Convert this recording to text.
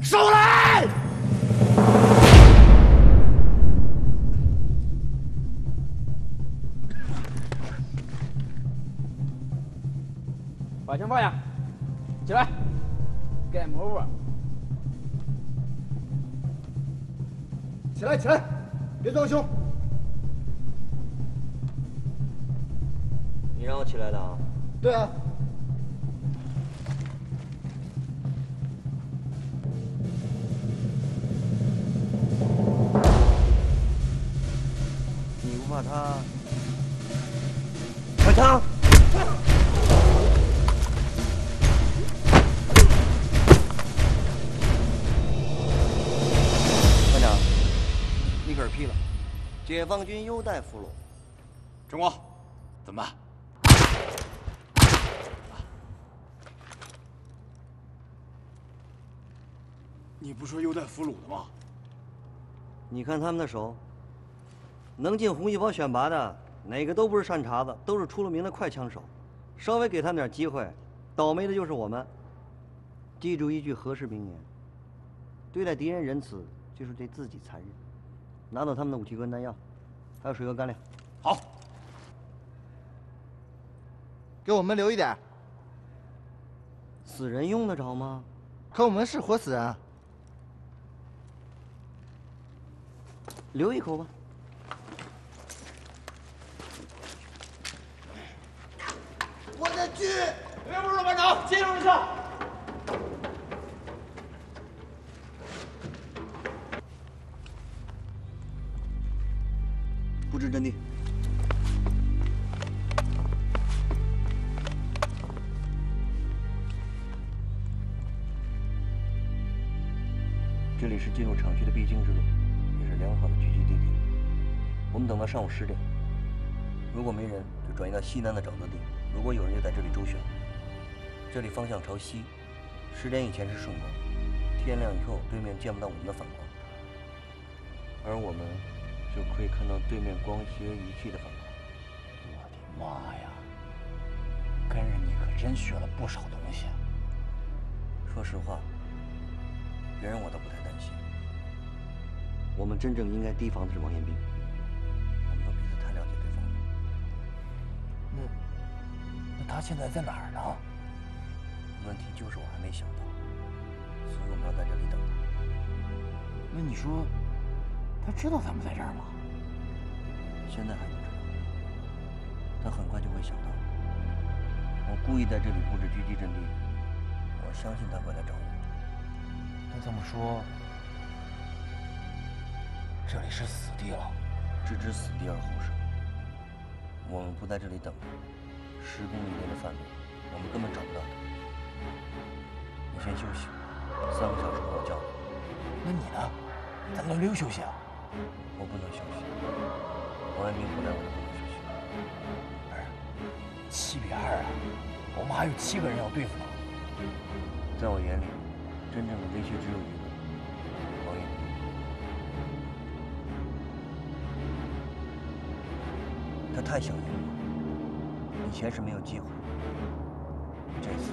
收来！把枪放下，起来，Game over。起来，起来，别装凶。你让我起来的啊？对啊。你不怕他？开枪！团长，你嗝屁了！解放军优待俘虏。陈光，怎么办？你不说优待俘虏的吗？你看他们的手，能进红细胞选拔的，哪个都不是善茬子，都是出了名的快枪手。稍微给他们点机会，倒霉的就是我们。记住一句何氏名言：对待敌人仁慈，就是对自己残忍。拿走他们的武器跟弹药，还有水和干粮。好，给我们留一点。死人用得着吗？可我们是活死人啊。留一口吧。我的狙！别不是班长，接住一下。布置阵地。这里是进入厂区的必经之路，也是良好的聚集地点。我们等到上午十点，如果没人，就转移到西南的沼泽地；如果有人，就在这里周旋。这里方向朝西，十点以前是顺光，天亮以后对面见不到我们的反光，而我们就可以看到对面光学仪器的反光。我的妈呀！跟着你可真学了不少东西。说实话，别人我倒不太担心。我们真正应该提防的是王彦斌。他现在在哪儿呢？问题就是我还没想到，所以我们要在这里等他。那你说，他知道咱们在这儿吗？现在还不知道，他很快就会想到。我故意在这里布置狙击阵地，我相信他会来找我。那这么说，这里是死地了。置之死地而后生。我们不在这里等他，十公里内的范围，我们根本找不到他。你先休息，三个小时后我叫你。那你呢？咱轮流休息啊。我不能休息，王彦斌不在我就不能休息。不是，七比二啊，我们还有七个人要对付呢。在我眼里，真正的威胁只有一个，王彦斌。他太想赢了，以前是没有机会，这次